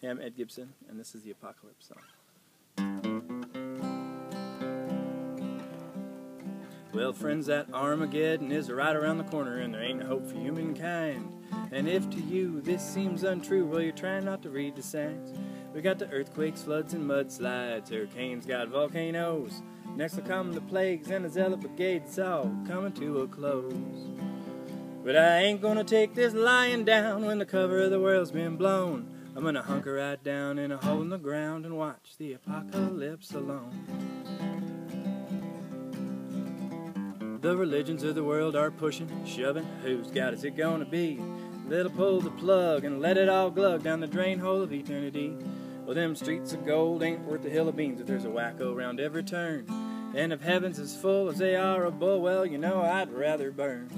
Hey, I'm Ed Gibson, and this is the Apocalypse Song. Well, friends, that Armageddon is right around the corner, and there ain't no hope for humankind. And if to you this seems untrue, well, you're trying not to read the signs. We got the earthquakes, floods, and mudslides. Hurricanes got volcanoes. Next will come the plagues and the zealot brigade. It's all coming to a close. But I ain't gonna take this lying down when the cover of the world's been blown. I'm gonna hunker right down in a hole in the ground and watch the apocalypse alone. The religions of the world are pushing, shoving. Whose God is it gonna be? They'll pull the plug and let it all glug down the drain hole of eternity. Well, them streets of gold ain't worth a hill of beans if there's a wacko around every turn. And if heaven's as full as they are bull, well, you know I'd rather burn.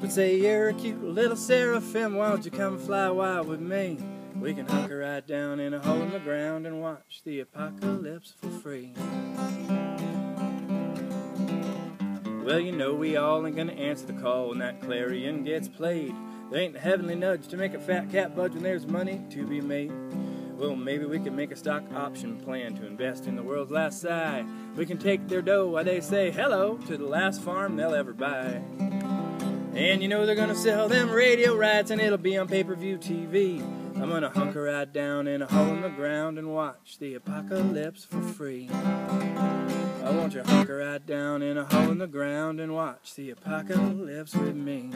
But say you're a cute little seraphim, why don't you come fly wild with me? We can hunker right down in a hole in the ground and watch the apocalypse for free. Well, you know we all ain't gonna answer the call when that clarion gets played. There ain't a heavenly nudge to make a fat cat budge when there's money to be made. Well, maybe we can make a stock option plan to invest in the world's last sigh. We can take their dough while they say hello to the last farm they'll ever buy. And you know they're gonna sell them radio rights and it'll be on pay-per-view TV. I'm gonna hunker right down in a hole in the ground and watch the apocalypse for free. I want you to hunker right down in a hole in the ground and watch the apocalypse with me.